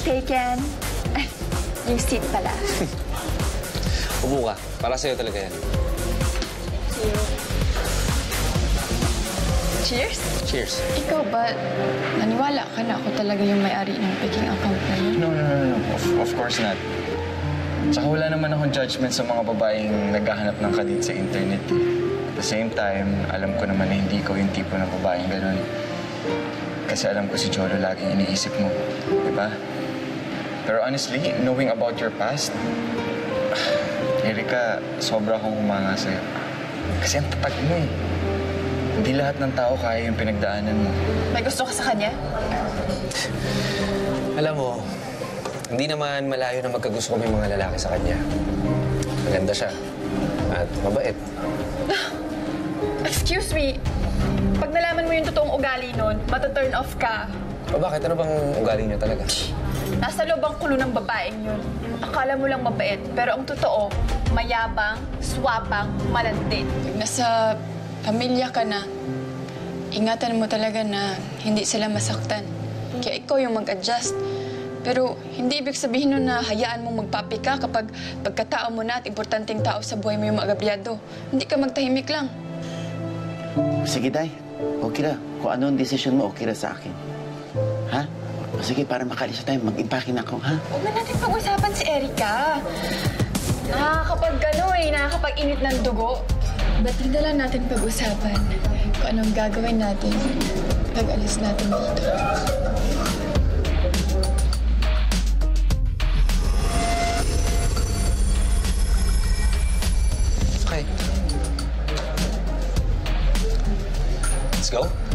taken. Ay, yung seat pala. Upo ka. Para sa'yo talaga yan. Cheers! Cheers. Ikaw ba, naniwala ka na ako talaga yung may-ari ng peking account na yun? No, no, no, no. Of, of course not. Tsaka wala naman akong judgment sa mga babaeng naghahanap ng kadit sa internet. eh. At the same time, alam ko naman na hindi ko yung tipo ng babaeng ganun. Kasi alam ko si Jolo laging iniisip mo. Di ba? Pero honestly, knowing about your past, Erika, sobra akong humanga sa'yo. Kasi ang tatag mo eh. Hindi lahat ng tao kaya yung pinagdaanan mo. May gusto ka sa kanya? Alam mo, hindi naman malayo na magkagusto kami mga lalaki sa kanya. Maganda siya. At mabait. Excuse me. Pag nalaman mo yung totoong ugali nun, mataturn off ka. O bakit? Ano bang ugali niya talaga? Nasa loob ang kulo ng babaeng yun. Akala mo lang mabait, pero ang totoo, mayabang, swapang, malandi. Pag nasa pamilya ka na, ingatan mo talaga na hindi sila masaktan. Kaya ikaw yung mag-adjust. Pero hindi ibig sabihin nun na hayaan mong magpapi ka kapag pagkatao mo na at importanteng tao sa buhay mo yung magabyado. Hindi ka magtahimik lang. Sige, Day. Okay na. Kung ano ang desisyon mo, okay na sa akin. O sige, para makalis na tayo, mag-impake na ako, ha? Huwag na natin pag-usapan si Erika. Nakakapag ano eh, nakakapag-init ng dugo. Ba't lang natin pag-usapan kung anong gagawin natin pag alis natin dito? Okay. Let's go.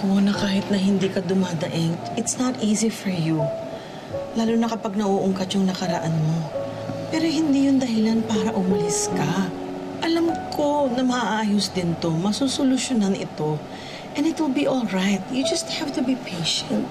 Alam ko na kahit na hindi ka dumadaing, it's not easy for you. Lalo na kapag nauungkat yung nakaraan mo. Pero hindi yun dahilan para umalis ka. Alam ko na maaayos din to, masusolusyonan ito. And it will be all right. You just have to be patient.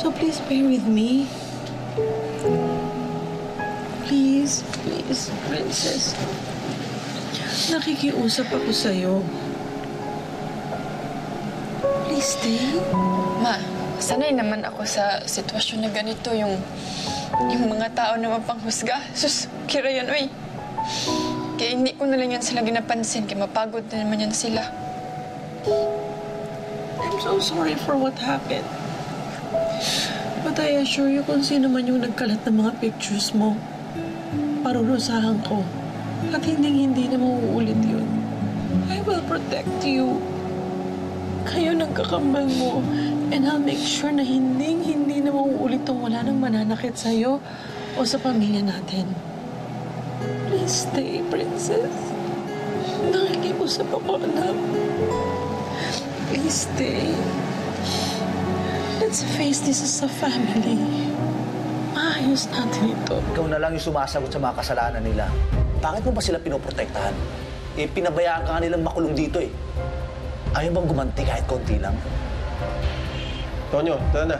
So please bear with me. Please, please, princess. Nakikiusap ako sa'yo. Stay. Ma, sanay naman ako sa sitwasyon na ganito, yung, yung mga tao na mapanghusga. Sus, kira yan, oy. Kaya hindi ko na lang yan sila ginapansin, kaya mapagod na naman yan sila. I'm so sorry for what happened. But I assure you kung sino man yung nagkalat ng mga pictures mo, parurusahan ko. At hindi hindi na mauulit yun. I will protect you. Kayo nagkakambal mo. And I'll make sure na hindi hindi na mauulit tong wala nang mananakit sa'yo o sa pamilya natin. Please stay, princess. Nakikiusap ako, anak. Please stay. Let's face this as a family. Maayos natin ito. Ikaw na lang yung sumasagot sa mga kasalanan nila. Bakit mo ba sila pinoprotektahan? Eh, pinabayaan ka nilang makulong dito eh. Ayaw bang gumanti kahit konti lang? Tonyo, tara na.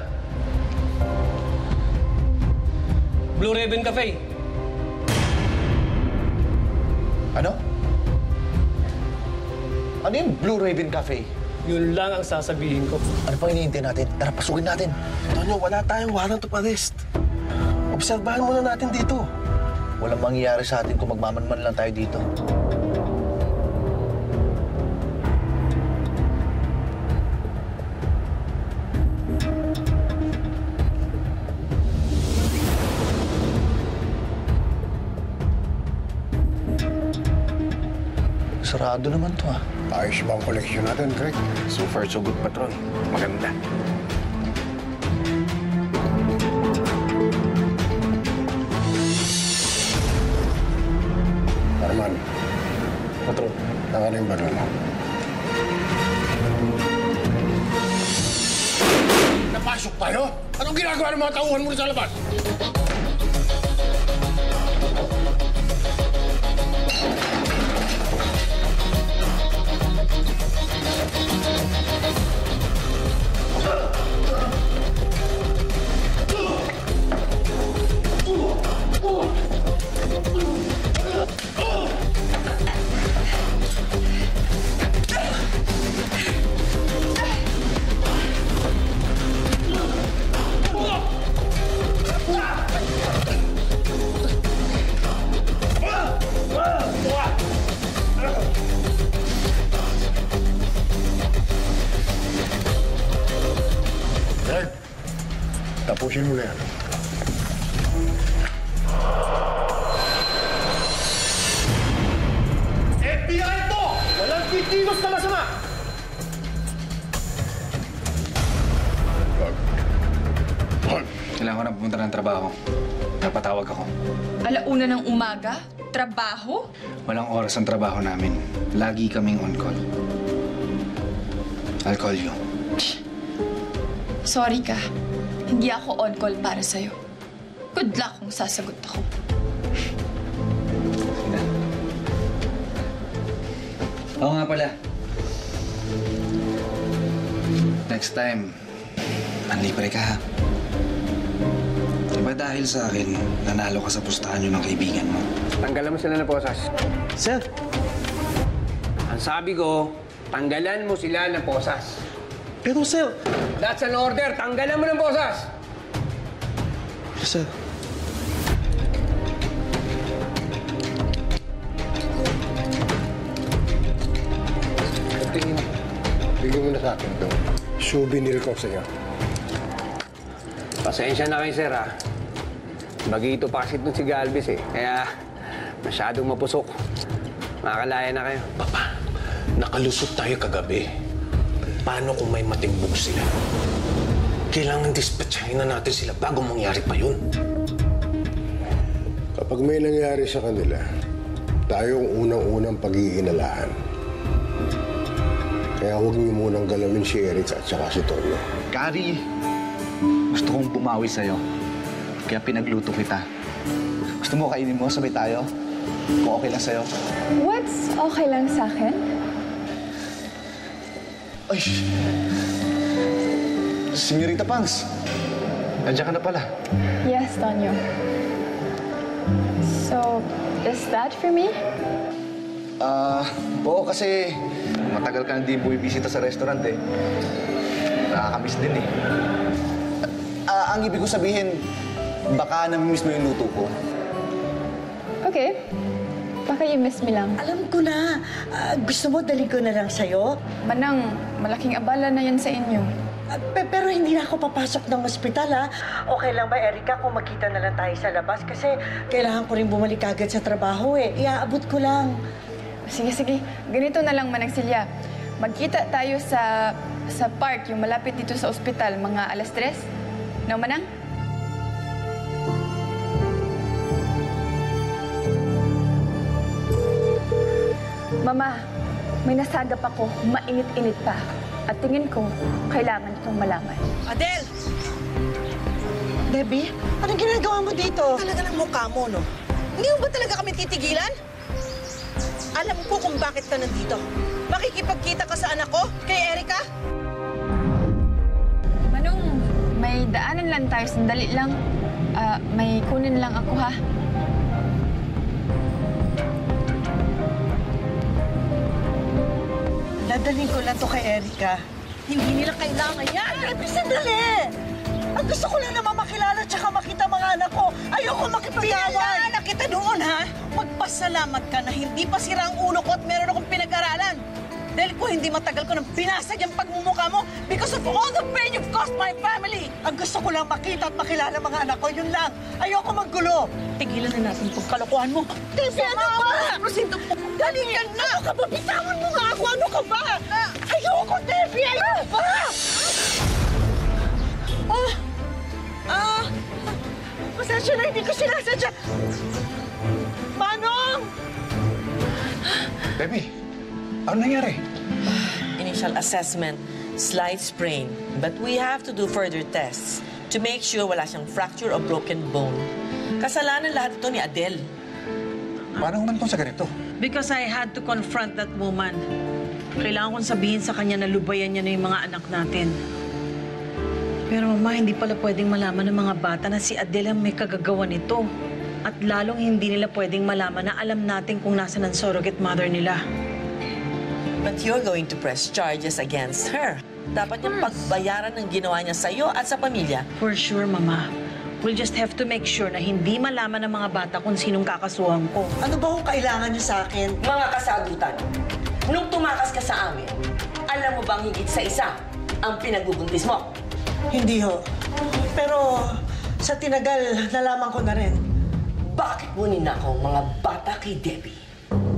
Blue Ribbon Cafe. Ano? Ano yung Blue Raven Cafe? Yun lang ang sasabihin ko. Ano pang iniintay natin? Tara, pasukin natin. Tonyo, wala tayong warrant of arrest. Obserbahan muna natin dito. Walang mangyayari sa atin kung magmamanman lang tayo dito. Sarado naman to ah. Ayos ba ang koleksyon natin, Greg? So far, so good, patron. Maganda. Arman. Patron. Tanga na yung balon. Napasok tayo? Anong ginagawa ng mga tauhan mo sa labas? Ha? Tapusin mo na yan. FBI to! Walang kikilos na masama! Pag. Pag. Kailangan ko na pumunta ng trabaho. Napatawag ako. Alauna ng umaga? Trabaho? Walang oras ang trabaho namin. Lagi kaming on call. I'll call you. Sorry ka. Hindi ako on call para sa'yo. Good luck kung sasagot ako. Oo nga pala. Next time, manlibre ka ha. Diba dahil sa akin, nanalo ka sa pustahan yun ng kaibigan mo? Tanggalan mo sila ng posas. Sir, Ang sabi ko, tanggalan mo sila ng posas. Pero sir... That's an order. Tanggalan mo ng posas. Sir. Tingin, bigyan mo na sa akin ito. Souvenir ko sa iyo. Pasensya na kayo, sir, ha? Bagito pa kasi itong si Galvez, eh. Kaya masyadong mapusok. Makakalaya na kayo. Papa, nakalusot tayo kagabi. Paano kung may matimbog sila? Kailangan dispatchahin na natin sila bago mangyari pa yun. Kapag may nangyari sa kanila, tayo ang unang-unang pag-iinalaan. Kaya huwag niyo munang galawin si Eric at saka si Tono. Kari, gusto kong bumawi sa'yo. Kaya pinagluto kita. Gusto mo kainin mo, sabay tayo? Kung okay lang sa'yo. What's okay lang sa akin? Ay! Senyorita Pans, nandiyan ka na pala. Yes, Tonyo. So, is that for me? Ah, oo kasi matagal ka hindi bumibisita sa restaurant eh. Nakakamiss din eh. Ah, ang ibig ko sabihin, baka namimiss mo yung luto ko. Okay. Baka you miss me lang. Alam ko na. Ah, gusto mo dali ko na lang sa'yo? Manang, malaking abala na yan sa inyo. Ah, pe- pero hindi na ako papasok ng ospital, ha? Okay lang ba, Erika, kung magkita na lang tayo sa labas? Kasi kailangan ko rin bumalik agad sa trabaho, eh. Iaabot ko lang. Sige, sige. Ganito na lang, Manang Silya. Magkita tayo sa sa park, yung malapit dito sa ospital, mga alas tres. No, Manang? Mama, may nasagap ako. Mainit-init pa. At tingin ko, kailangan itong malaman. Adel! Debbie, anong ginagawa mo dito? Talaga ng mukha mo, no? Hindi mo ba talaga kami titigilan? Alam ko kung bakit ka nandito. Makikipagkita ka sa anak ko, kay Erika? Manong, may daanan lang tayo. Sandali lang. Ah, may kunin lang ako, ha? Dadalhin ko lang to kay Erika. Hindi nila kailangan yan. Debbie, sandali! Ang gusto ko lang naman makilala at saka makita mga anak ko. Ayoko makipag-away. Pinalala kita doon, ha? Magpasalamat ka na hindi pa sira ang ulo ko at meron akong pinag-aralan. Dahil kung hindi matagal ko nang binasag yung pagmumukha mo because of all the pain you've caused my family. Ang gusto ko lang makita at makilala mga anak ko, yun lang. Ayoko maggulo. Tigilan na natin itong kalokohan mo. Debbie, ano ba? Rosinto, dali ka na! Ano ka ba? Bitawan mo nga ako! Ano ka ba? Ayoko, Debbie! Ayoko ba? Ah! Ah! Pasensya na, hindi ko sinasadya. Manong! Baby, ano nangyari? Initial assessment, slight sprain. But we have to do further tests to make sure wala siyang fracture or broken bone. Kasalanan lahat ito ni Adele. Paano naman itong sa ganito? Because I had to confront that woman. Kailangan kong sabihin sa kanya na lubayan niya na yung mga anak natin. Pero mama, hindi pala pwedeng malaman ng mga bata na si Adele ang may kagagawa nito. At lalong hindi nila pwedeng malaman na alam natin kung nasan ang surrogate mother nila. But you're going to press charges against her. Dapat niyang pagbayaran ng ginawa niya sa'yo at sa pamilya. For sure, mama. We'll just have to make sure na hindi malaman ng mga bata kung sinong kakasuhan ko. Ano ba kung kailangan niyo sa akin? Mga kasagutan, nung tumakas ka sa amin, alam mo bang higit sa isa ang pinagbubuntis mo? Hindi ho. Pero sa tinagal, nalaman ko na rin. Bakit mo ninakaw mga bata kay Debbie?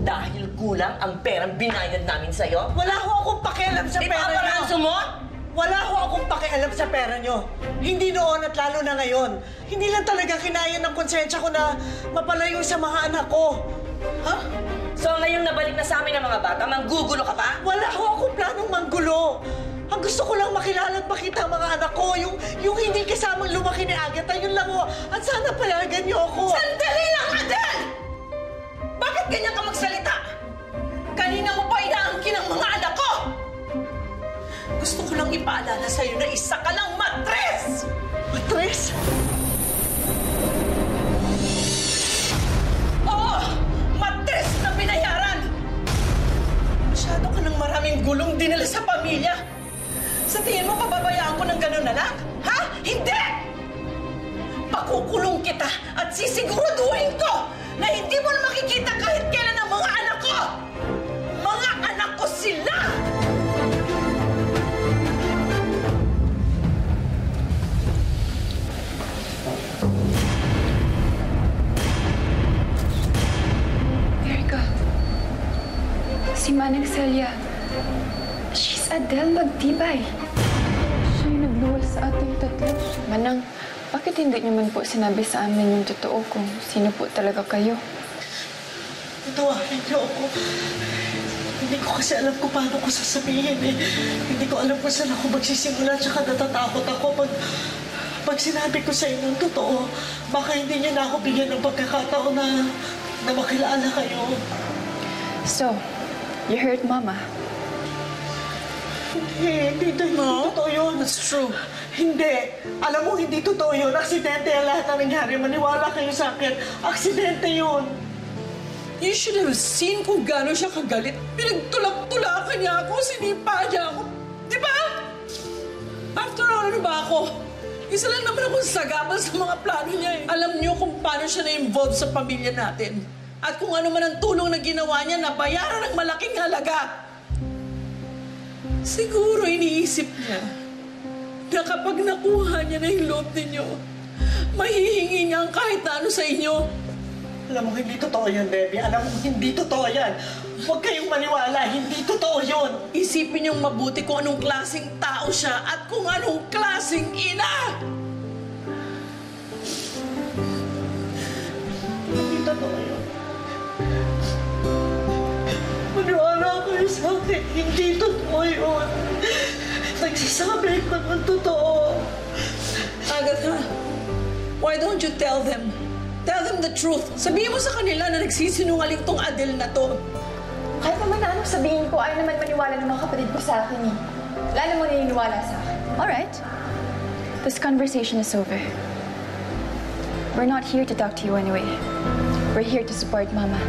Dahil kulang ang perang binayad namin sa'yo? Wala ho akong pakialam sa pera niyo. Ipaparanso mo? Wala ho akong pakialam sa pera nyo. Hindi noon at lalo na ngayon. Hindi lang talaga kinaya ng konsensya ko na mapalayo sa mga anak ko. Ha? So ngayong nabalik na sa amin ang mga bata, manggugulo ka pa? Wala ho akong planong manggulo. Ang gusto ko lang makilala at makita ang mga anak ko. Yung, yung hindi kasamang lumaki ni Agatha, yun lang ho. At sana payagan niyo ako. Sandali ipaalala sa'yo na isa ka lang matres! Matres? Oo! Matres na binayaran! Masyado ka ng maraming gulong dinala sa pamilya. Sa tingin mo, pababayaan ko ng gano'n na lang? Ha? Hindi! Pakukulong kita at sisiguraduhin ko na hindi mo na makikita kahit kailan ang mga anak ko! Mga anak ko sila! Si Manang Celia, she's Adele Magtibay. Siya yung nagluwal sa ating tatlo. Manang, bakit hindi niyo man po sinabi sa amin yung totoo kung sino po talaga kayo? Tawarin niyo ako. Hindi ko kasi alam kung paano ko sasabihin eh. Hindi ko alam kung saan ako magsisimula tsaka natatakot ako pag pag sinabi ko sa inyo ang totoo, baka hindi niyo na ako bigyan ng pagkakataon na, na makilala kayo. So, you heard Mama. Hindi, hindi, hindi, hindi totoo yun. That's true. Hindi. Alam mo, hindi totoo yun. Aksidente ang lahat na nangyari. Maniwala kayo sa akin. Aksidente yun. You should have seen kung gaano siya kagalit. Pinagtulak-tulakan niya ako, sinipa niya ako. Di ba? After all, ano ba ako? Isa lang naman akong sagabal sa mga plano niya eh. Alam niyo kung paano siya na-involve sa pamilya natin. At kung ano man ang tulong na ginawa niya na bayaran ng malaking halaga. Siguro iniisip niya na kapag nakuha niya na yung loob ninyo, mahihingi niya ang kahit ano sa inyo. Alam mo, hindi totoo yun, Debbie. Alam mo, hindi totoo yan. Huwag kayong maniwala. Hindi totoo yun. Isipin niyong mabuti kung anong klaseng tao siya at kung anong klaseng ina! Hindi totoo yun. Nagsasabi ko ng totoo. Agatha, why don't you tell them? Tell them the truth. Sabihin mo sa kanila na nagsisinungaling tong Adele na to. Kahit naman na anong sabihin ko, ayaw naman maniwala ng mga kapatid ko sa akin eh. Wala namang naniniwala sa akin. Alright. This conversation is over. We're not here to talk to you anyway. We're here to support Mama.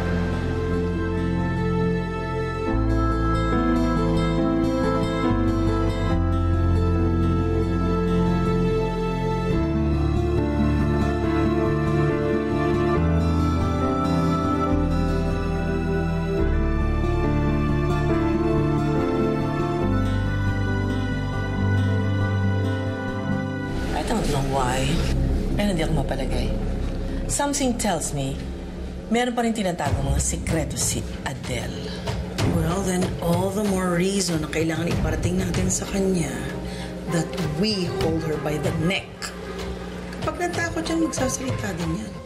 Hindi ako mapalagay. Something tells me, meron pa rin tinatago mga sikreto si Adele. Well, then all the more reason na kailangan iparating natin sa kanya that we hold her by the neck. Kapag natakot yan, magsasalita din yan.